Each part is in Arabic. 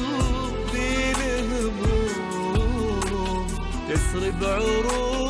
قلبي لهموم تسرب عروق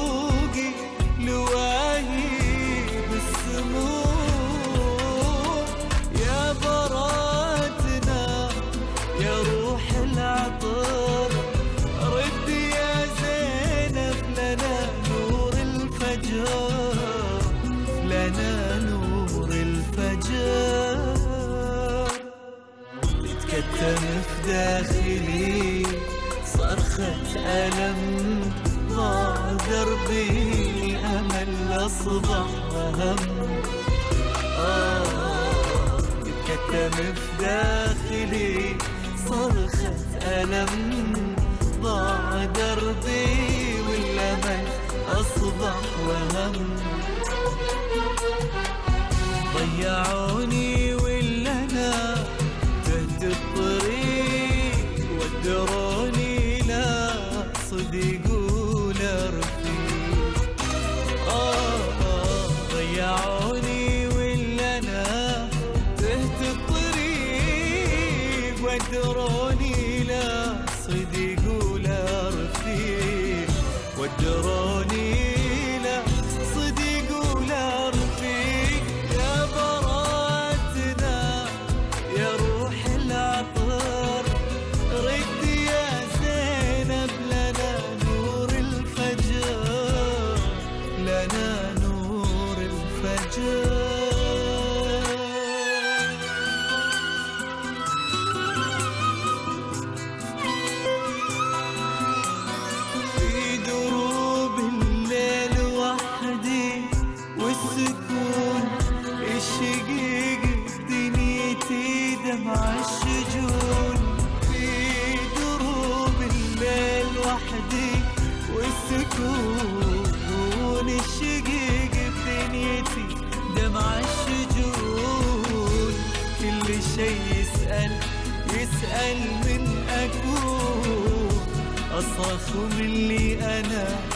واخون اللي أنا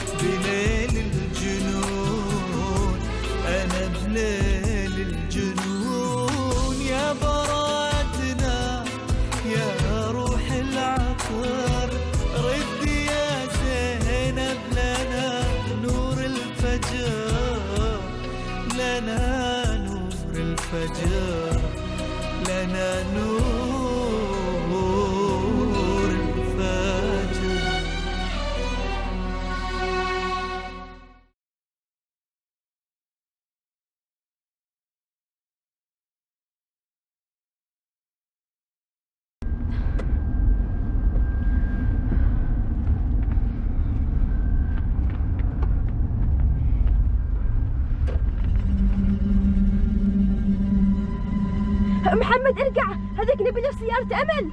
محمد ارجع. هذاك نبيله في سياره أمل.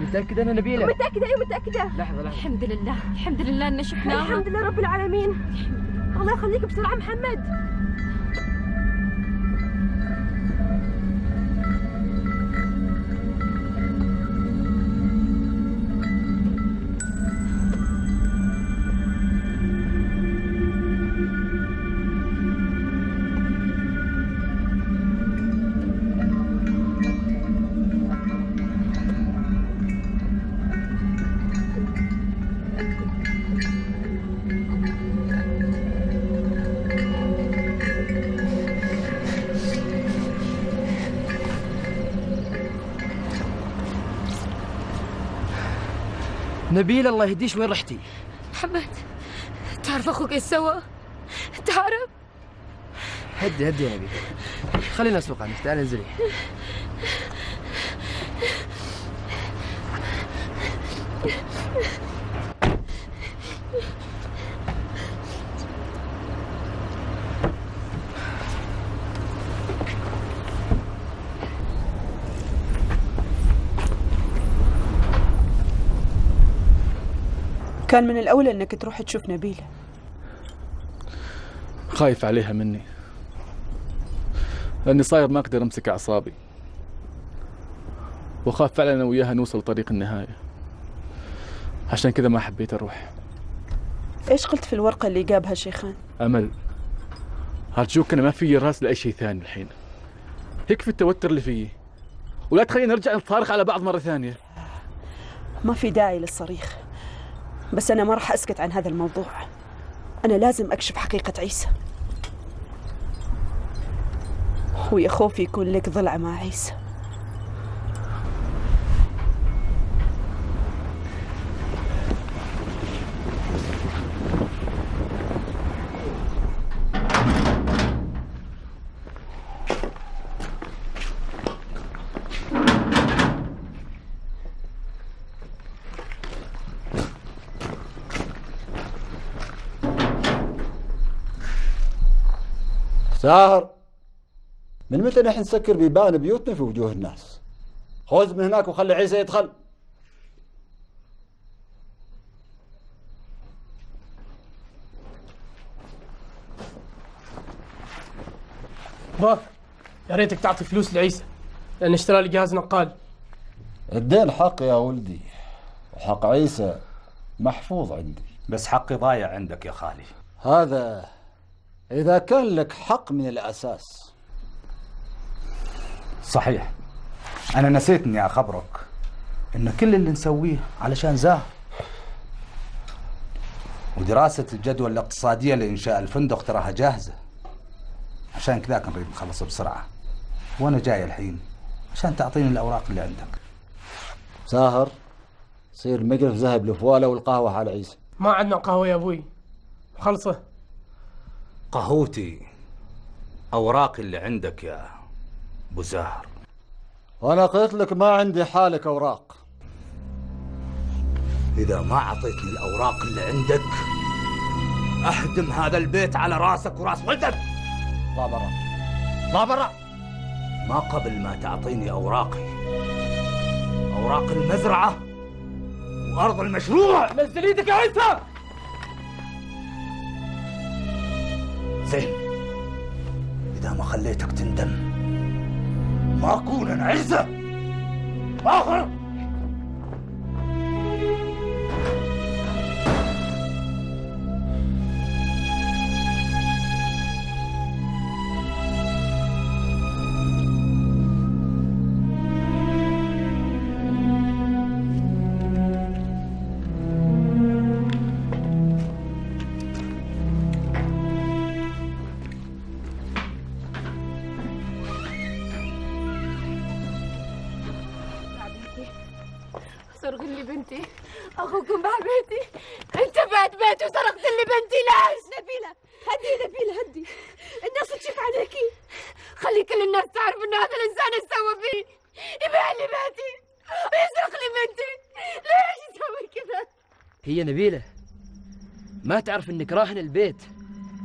متاكده أنا نبيله متأكدة أيوه متأكدة. لحظة لحظة. الحمد لله الحمد لله إن شفناها الحمد لله رب العالمين. الله يخليك بسرعة محمد. نبيل الله يهديش وين رحتي؟ محمد تعرف أخوك إيش سوى؟ تعرف؟ هدي هدي يا نبيل خلينا نسوق عنك تعالي انزلي Yeah. كان من الأولى أنك تروح تشوف نبيلة. خايف عليها مني. لأني صاير ما أقدر أمسك أعصابي. وخاف فعلا أنا وياها نوصل طريق النهاية. عشان كذا ما حبيت أروح. إيش قلت في الورقة اللي جابها شيخان؟ أمل أرجوك أنا ما في راس لأي شيء ثاني الحين. يكفي التوتر اللي فيي. ولا تخلينا نرجع نصارخ على بعض مرة ثانية. ما في داعي للصريخ. بس أنا ما راح أسكت عن هذا الموضوع. أنا لازم أكشف حقيقة عيسى. ويا خوفي يكون لك ضلع مع عيسى. ساهر من متى نحن نسكر بيبان بيوتنا في وجوه الناس؟ خذ من هناك وخلي عيسى يدخل. بابا يا ريتك تعطي فلوس لعيسى لأن اشترى لي جهاز نقال. الدين حق يا ولدي وحق عيسى محفوظ عندي. بس حقي ضايع عندك يا خالي. هذا إذا كان لك حق من الأساس. صحيح. أنا نسيت إني أخبرك إن كل اللي نسويه علشان زاهر ودراسة الجدوى الاقتصادية لإنشاء الفندق تراها جاهزة. عشان كذا نريد نخلص بسرعة. وأنا جاي الحين عشان تعطيني الأوراق اللي عندك. ساهر صير مقرف ذهب الفوالة والقهوة على عيسى. ما عندنا قهوة يا أبوي. خلصه. قهوتي أوراقي اللي عندك يا أبو وأنا قلت لك ما عندي حالك أوراق. إذا ما أعطيتني الأوراق اللي عندك أهدم هذا البيت على راسك وراس ولدك. طلع برا. ما قبل ما تعطيني أوراقي أوراق المزرعة وأرض المشروع. نزل إيدك يا عيسى زين إذا ما خليتك تندم. ما أكون أنا عزة. آخر. بنتي. أخوكم باع بيتي أنت بعت بيتي وسرقت لي بنتي ليش نبيلة هدي نبيلة هدي. الناس تشك عليكي خلي كل الناس تعرف إنه هذا الإنسان إيش سوى فيه. يبيع لي بيتي ويسرق لي بنتي. ليش يسوي كذا؟ هي نبيلة. ما تعرف إنك راهن البيت.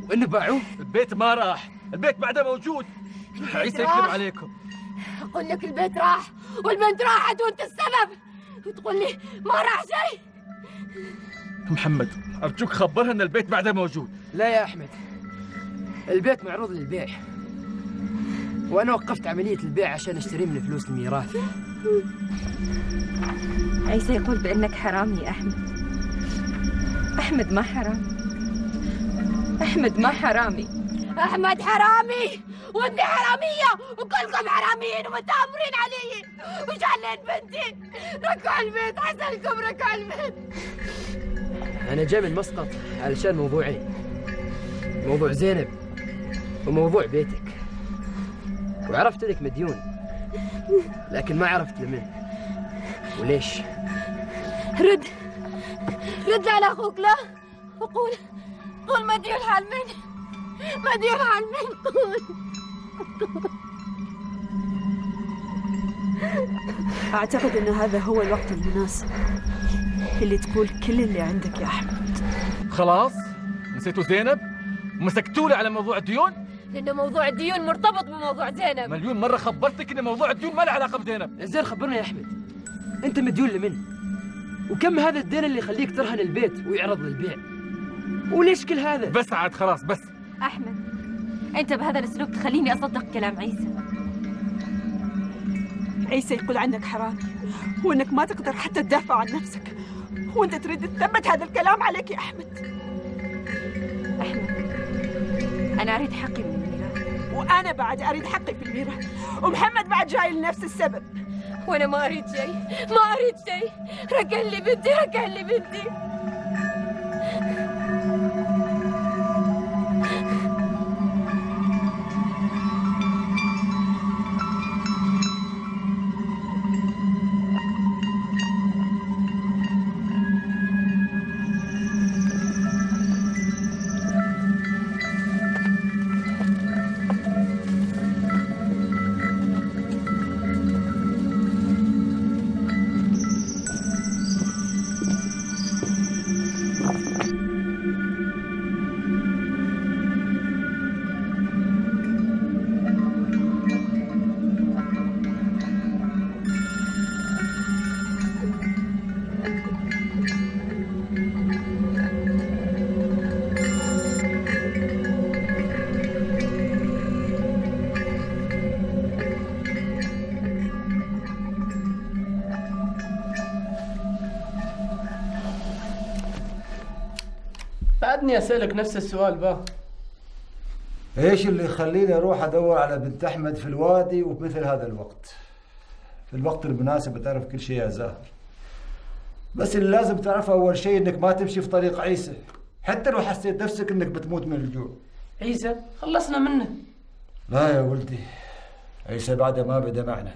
وانه باعوه. البيت ما راح. البيت بعده موجود. عيسى يكذب. عليكم. أقول لك البيت راح. والبنت راحت وأنت السبب. وتقول لي ما راح شيء محمد أرجوك خبرها أن البيت بعده موجود. لا يا أحمد البيت معروض للبيع. وأنا وقفت عملية البيع عشان أشتريه من فلوس الميراث. عيسى يقول بأنك حرامي يا أحمد. أحمد ما حرام أحمد ما حرامي. أحمد حرامي! وانت حرامية وكلكم حراميين ومتأمرين علي وش علين بنتي ركعوا البيت حسنكم ركعوا البيت. أنا جاي من مسقط علشان موضوعين موضوع زينب وموضوع بيتك. وعرفت إنك مديون لكن ما عرفت لمن وليش؟ رد رد على أخوك لا. وقول قول مديون حال من مديون حال من قول. أعتقد أن هذا هو الوقت المناسب اللي تقول كل اللي عندك يا أحمد. خلاص؟ نسيتوا زينب؟ مسكتوا لي على موضوع الديون؟ لأن موضوع الديون مرتبط بموضوع زينب. مليون مرة خبرتك إن موضوع الديون ما له علاقة بزينب. زين خبرنا يا أحمد؟ أنت مديون لمن؟ وكم هذا الدين اللي يخليك ترهن البيت ويعرض للبيع؟ وليش كل هذا؟ بس عاد خلاص بس. أحمد أنت بهذا الأسلوب تخليني أصدق كلام عيسى. عيسى يقول عنك حرامي وإنك ما تقدر حتى تدافع عن نفسك. وإنت تريد تثبت هذا الكلام عليك يا أحمد. أحمد أنا أريد حقي من الميراث. وأنا بعد أريد حقي في الميراث. ومحمد بعد جاي لنفس السبب. وأنا ما أريد شيء ما أريد شيء. رجع لي بنتي رجع لي بنتي. بعدني أسألك نفس السؤال با إيش اللي يخليني أروح أدور على بنت أحمد في الوادي وبمثل هذا الوقت؟ في الوقت المناسب تعرف كل شيء يا زاهر بس اللي لازم تعرفه أول شيء إنك ما تمشي في طريق عيسى. حتى لو حسيت نفسك إنك بتموت من الجوع. عيسى خلصنا منه. لا يا ولدي عيسى بعد ما بدا معنا.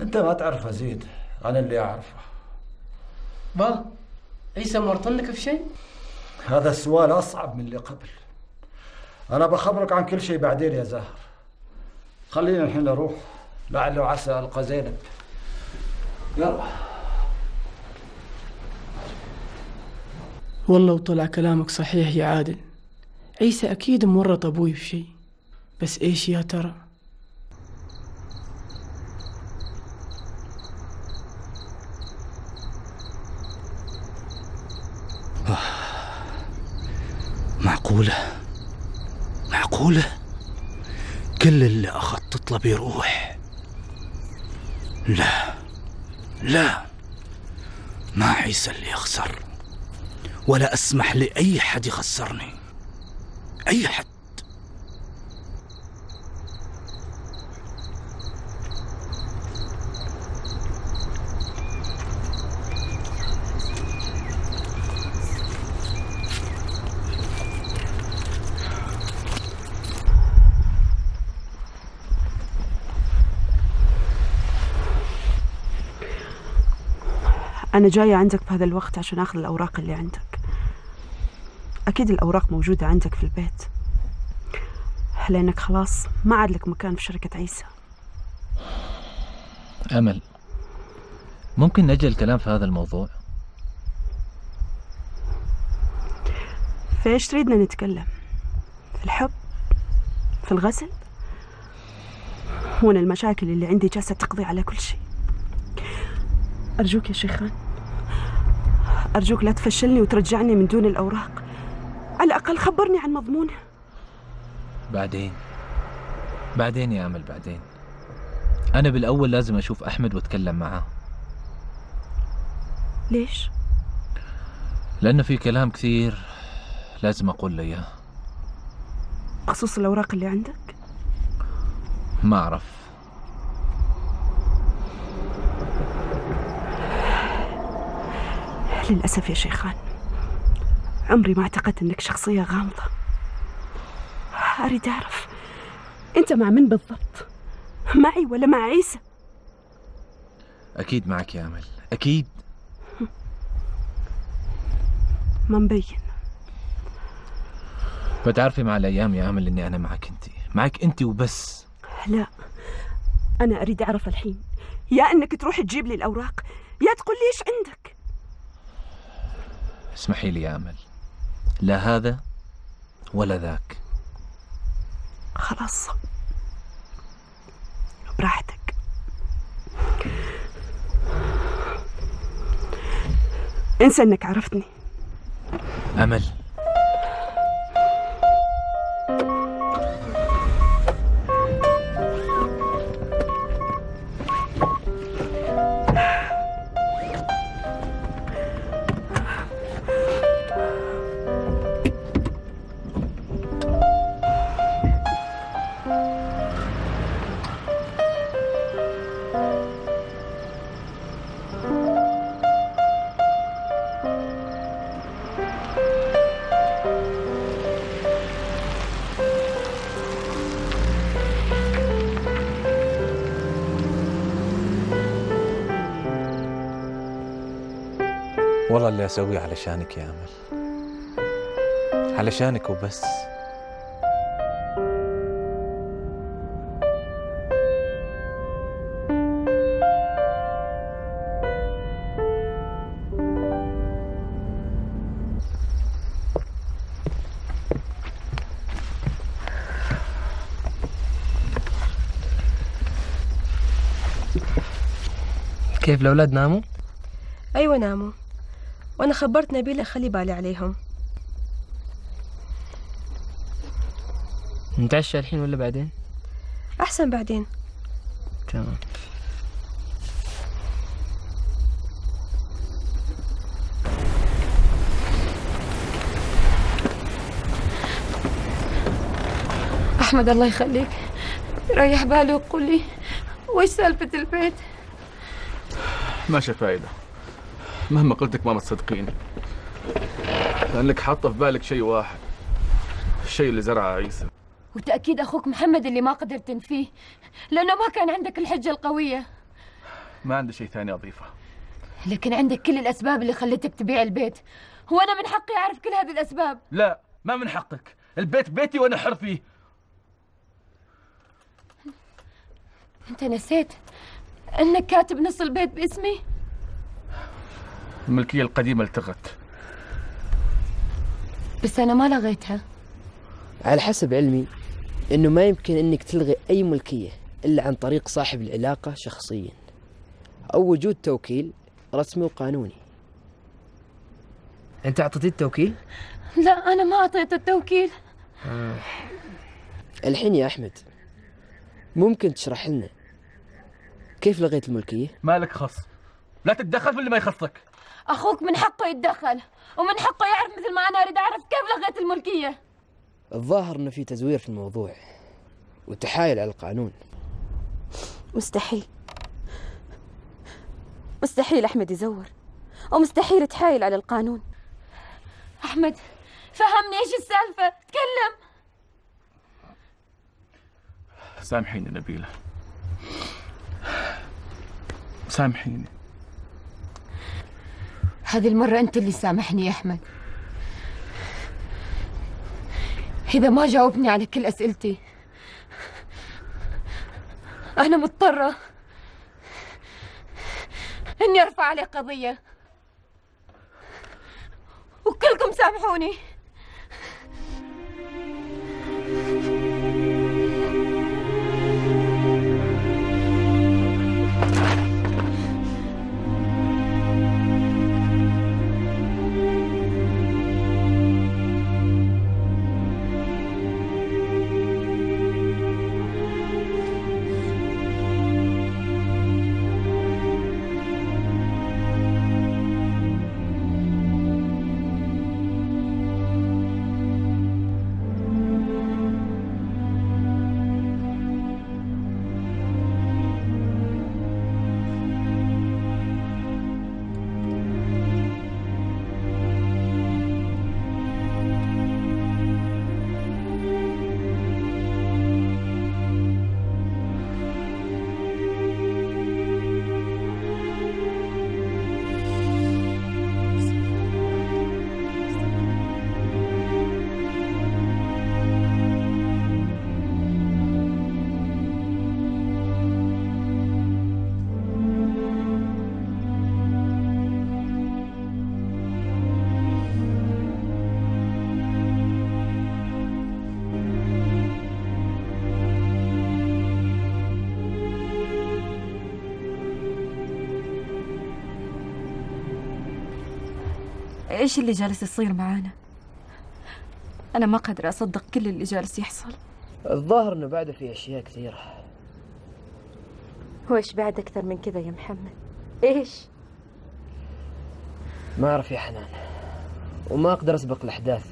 أنت ما تعرفه زيد أنا اللي أعرفه. با عيسى مرطنك في شيء؟ هذا السؤال أصعب من اللي قبل. أنا بخبرك عن كل شيء بعدين يا زاهر خلينا الحين نروح. لعل وعسى ألقى زينب. يلا. والله وطلع كلامك صحيح يا عادل. عيسى أكيد مورط أبوي شيء. بس إيش يا ترى؟ معقولة؟ معقولة؟ كل اللي أخذت تطلب يروح لا لا ما عيسى اللي يخسر ولا أسمح لأي حد يخسرني. أي حد. أنا جاية عندك بهذا الوقت عشان آخذ الأوراق اللي عندك. أكيد الأوراق موجودة عندك في البيت. لأنك خلاص ما عاد لك مكان في شركة عيسى. أمل ممكن نجل الكلام في هذا الموضوع؟ في إيش تريدنا نتكلم؟ في الحب؟ في الغسل؟ وأنا المشاكل اللي عندي جالسة تقضي على كل شيء. أرجوك يا شيخان. أرجوك لا تفشلني وترجعني من دون الأوراق. على الأقل خبرني عن مضمونها. بعدين. بعدين يا أمل بعدين. أنا بالأول لازم أشوف أحمد وأتكلم معاه. ليش؟ لأنه في كلام كثير لازم أقول له إياه. بخصوص الأوراق اللي عندك؟ ما أعرف. للأسف يا شيخان. عمري ما اعتقدت أنك شخصية غامضة. أريد أعرف أنت مع من بالضبط؟ معي ولا مع عيسى؟ أكيد معك يا أمل أكيد. ما مبين. بتعرفي مع الأيام يا أمل إني أنا معك أنت معك أنت وبس. لا أنا أريد أعرف الحين. يا أنك تروح تجيب لي الأوراق يا تقول لي إيش عندك. اسمحي لي يا أمل. لا هذا ولا ذاك. خلاص. براحتك. انسى إنك عرفتني. أمل. اللي أسويه علشانك يا أمل. علشانك وبس. كيف الأولاد ناموا؟ أيوة ناموا. وأنا خبرت نبيل أخلي بالي عليهم. نتعشى الحين ولا بعدين؟ أحسن بعدين. تمام. أحمد الله يخليك. ريح بالي وقول لي وش سالفة البيت؟ ماشي فايدة. مهما قلتك ما بتصدقيني لأنك حاطة في بالك شيء واحد الشيء اللي زرعه عيسى. وتأكيد أخوك محمد اللي ما قدرت تنفيه لأنه ما كان عندك الحجة القوية. ما عندي شيء ثاني أضيفه. لكن عندك كل الأسباب اللي خلتك تبيع البيت. وأنا من حقي أعرف كل هذه الأسباب. لا ما من حقك. البيت بيتي وأنا حر فيه. أنت نسيت أنك كاتب نص البيت باسمي؟ الملكية القديمة التغت. بس أنا ما لغيتها. على حسب علمي إنه ما يمكن إنك تلغي أي ملكية إلا عن طريق صاحب العلاقة شخصيا. أو وجود توكيل رسمي وقانوني. أنت اعطيتي التوكيل؟ لا أنا ما أعطيت التوكيل. الحين يا أحمد ممكن تشرح لنا كيف لغيت الملكية؟ مالك خص لا تتدخل في اللي ما يخصك. أخوك من حقه يتدخل ومن حقه يعرف مثل ما أنا أريد أعرف كيف لغيت الملكية. الظاهر إنه في تزوير في الموضوع وتحايل على القانون. مستحيل. مستحيل أحمد يزور ومستحيل تحايل على القانون. أحمد فهمني إيش السالفة؟ تكلم. سامحيني نبيلة. سامحيني. هذه المرة أنت اللي سامحني يا أحمد. إذا ما جاوبني على كل أسئلتي أنا مضطرة إني أرفع عليه قضية. وكلكم سامحوني. إيش اللي جالس يصير معانا؟ أنا ما قادرة أصدق كل اللي جالس يحصل. الظاهر إنه بعده في أشياء كثيرة. وإيش بعد أكثر من كذا يا محمد؟ إيش؟ ما أعرف يا حنان وما أقدر أسبق الأحداث.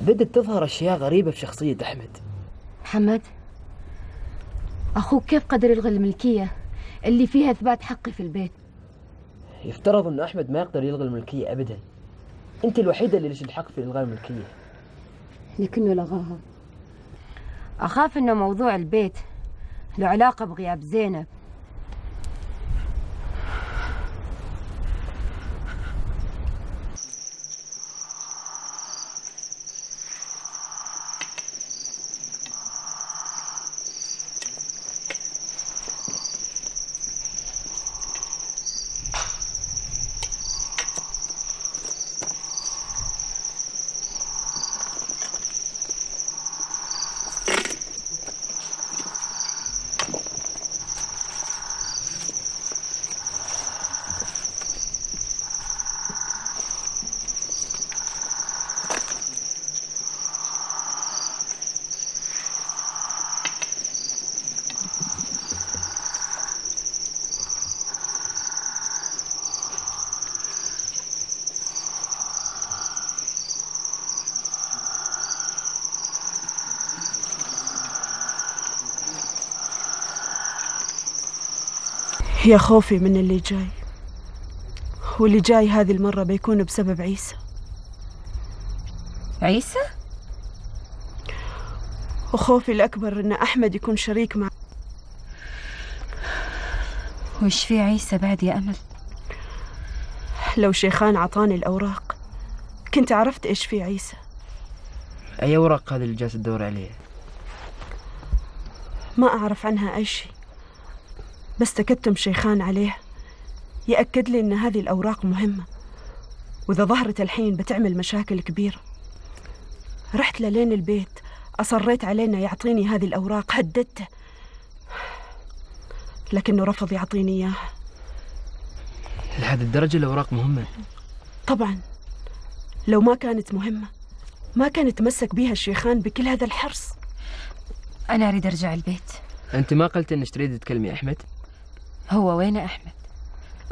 بدت تظهر أشياء غريبة في شخصية أحمد. محمد أخوك كيف قدر يلغي الملكية اللي فيها إثبات حقي في البيت؟ يفترض ان أحمد ما يقدر يلغي الملكية ابدا. أنت الوحيدة اللي لك الحق في إلغاء الملكية؟ لكنه لغاها. أخاف إنه موضوع البيت له علاقة بغياب زينب. يا خوفي من اللي جاي. واللي جاي هذه المرة بيكون بسبب عيسى. عيسى؟ وخوفي الأكبر إن أحمد يكون شريك مع وش في عيسى بعد يا أمل؟ لو شيخان عطاني الأوراق كنت عرفت إيش في عيسى. أي أوراق هذه اللي جالس تدور عليها؟ ما أعرف عنها أي شيء. بس تكتم شيخان عليه. يأكد لي إن هذه الأوراق مهمة وإذا ظهرت الحين بتعمل مشاكل كبيرة. رحت لين البيت أصريت عليه إنه يعطيني هذه الأوراق هددته. لكنه رفض يعطيني إياها. لهذه الدرجة الأوراق مهمة؟ طبعا. لو ما كانت مهمة ما كان تمسك بها الشيخان بكل هذا الحرص. أنا أريد أرجع البيت. أنت ما قلت إنك تريد تكلمي أحمد؟ هو وين أحمد؟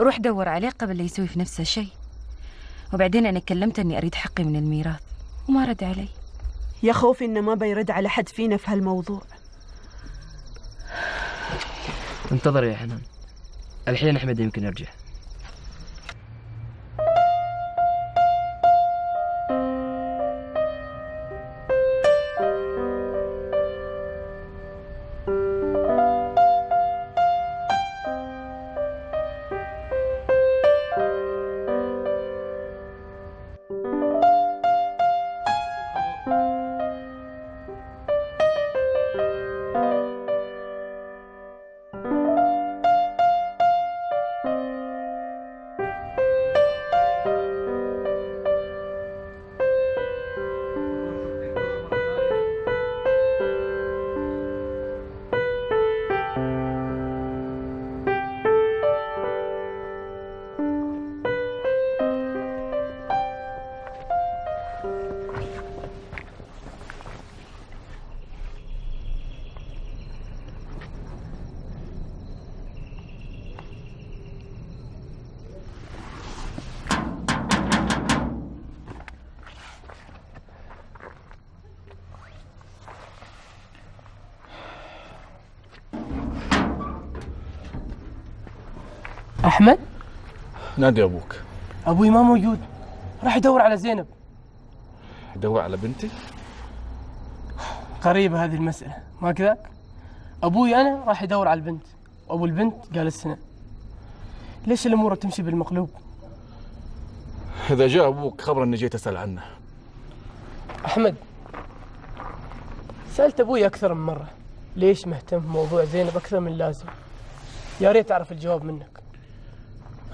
روح دور عليه قبل لا يسوي في نفسه شيء. وبعدين أنا كلمته إني أريد حقي من الميراث وما رد علي. يا خوفي إنه ما بيرد على حد فينا في هالموضوع. انتظري يا حنان. الحين أحمد يمكن يرجع. نادي أبوك. أبوي ما موجود. راح يدور على زينب. يدور على بنتي؟ غريبة هذه المسألة. ما كذاك أبوي أنا راح يدور على البنت. وأبو البنت قال السنة. ليش الأمور تمشي بالمقلوب؟ إذا جاء أبوك خبر إني جيت أسأل عنه. أحمد سألت أبوي أكثر من مرة. ليش مهتم بموضوع زينب أكثر من اللازم يا ريت أعرف الجواب منك.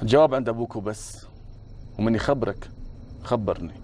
الجواب عند أبوك وبس. ومن يخبرك خبرني.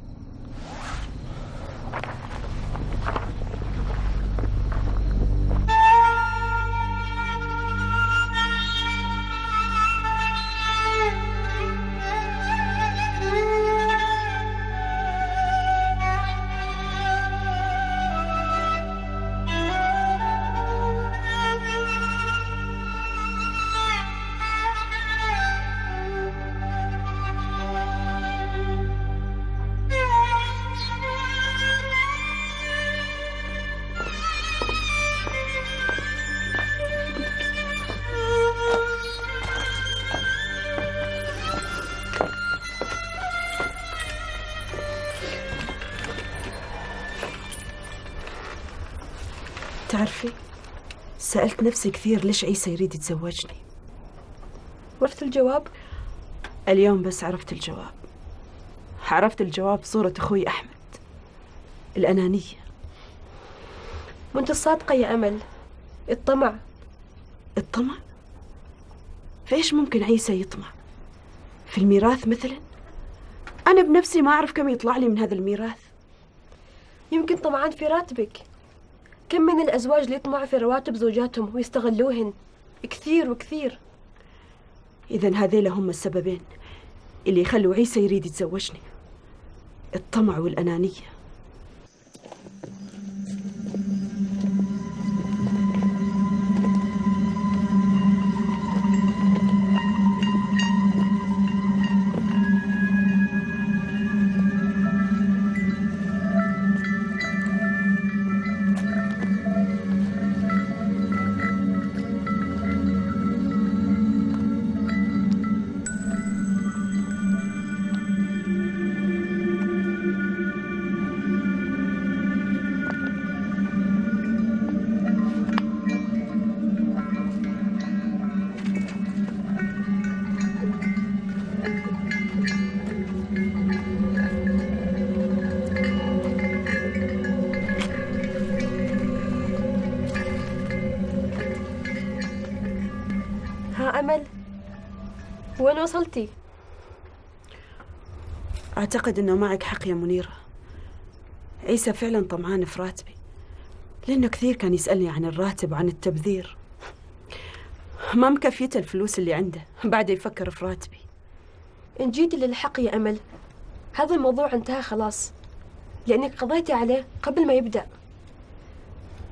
سألت نفسي كثير ليش عيسى يريد يتزوجني؟ عرفت الجواب؟ اليوم بس عرفت الجواب. عرفت الجواب صورة أخوي أحمد. الأنانية. وأنت الصادقة يا أمل. الطمع. الطمع؟ فإيش ممكن عيسى يطمع؟ في الميراث مثلا؟ أنا بنفسي ما أعرف كم يطلع لي من هذا الميراث. يمكن طمعان في راتبك. كم من الأزواج اللي يطمعوا في رواتب زوجاتهم ويستغلوهن؟ كثير وكثير. إذا هذيلا هم السببين اللي يخلوا عيسى يريد يتزوجني الطمع والأنانية. وين وصلتي؟ أعتقد أنه معك حق يا منيرة. عيسى فعلا طمعان في راتبي لأنه كثير كان يسألني عن الراتب وعن التبذير. ما مكفيته الفلوس اللي عنده بعد يفكر في راتبي. إن جيتي للحق يا أمل هذا الموضوع انتهى خلاص لأنك قضيتي عليه قبل ما يبدأ.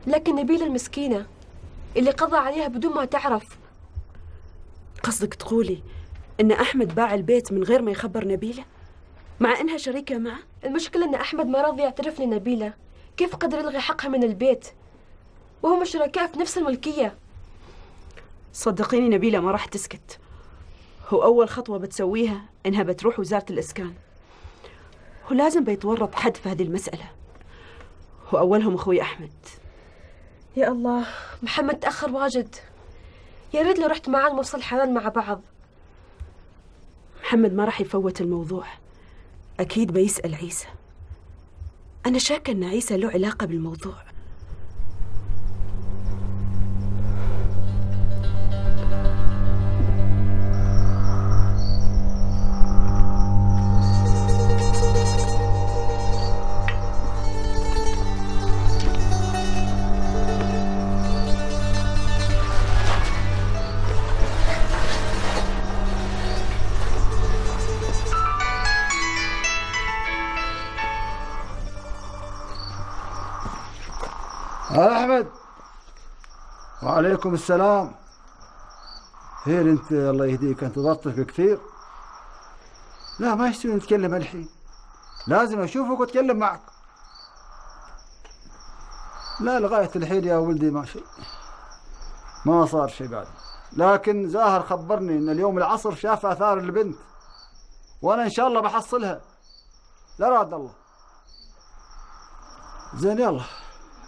لكن نبيلة المسكينة اللي قضى عليها بدون ما تعرف. قصدك تقولي أن أحمد باع البيت من غير ما يخبر نبيلة؟ مع أنها شريكة معه؟ المشكلة أن أحمد ما راضي يعترف لنبيلة. كيف قدر يلغي حقها من البيت؟ وهم شركاء في نفس الملكية. صدقيني نبيلة ما راح تسكت. هو أول خطوة بتسويها إنها بتروح وزارة الإسكان. ولازم بيتورط حد في هذه المسألة. وأولهم أخوي أحمد. يا الله محمد تأخر واجد. يا ريت لو رحت معاه نوصل حالنا مع بعض. محمد ما راح يفوت الموضوع. أكيد بيسأل عيسى. أنا شاكة أن عيسى له علاقة بالموضوع. وعليكم السلام. خير أنت الله يهديك أنت ضغطك كثير. لا ما يستوي نتكلم الحين. لازم أشوفك وأتكلم معك. لا لغاية الحين يا ولدي ما شيء. ما صار شيء بعد. لكن زاهر خبرني إن اليوم العصر شاف آثار البنت. وأنا إن شاء الله بحصلها. لا راد الله. زين يلا.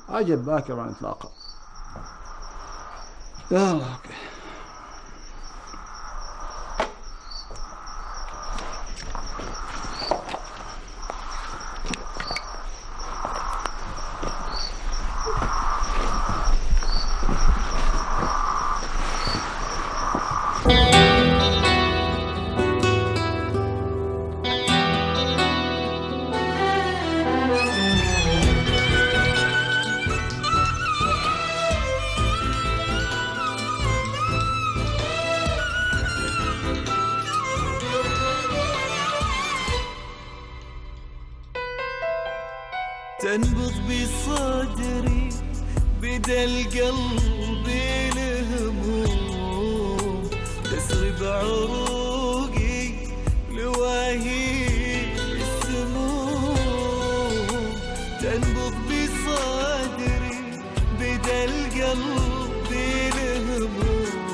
عجب باكر ونتلاقى يلا أوكي تنبض القلب الهموم تسري بعروقي لواهي السموم. تنبض بصدري بدا القلب الهموم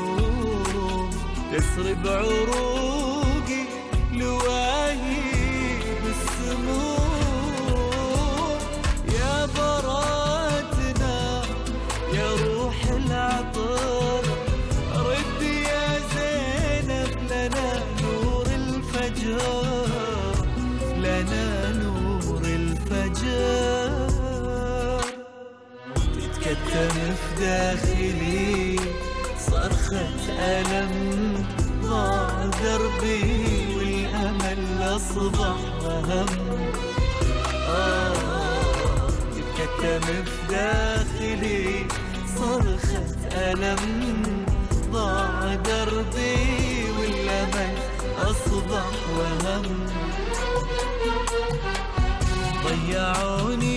تسري بعروقي داخلي صرخة ألم ضاع دربي والأمل أصبح وهم آه تتكتم في داخلي صرخة ألم ضاع دربي والأمل أصبح وهم ضيعوني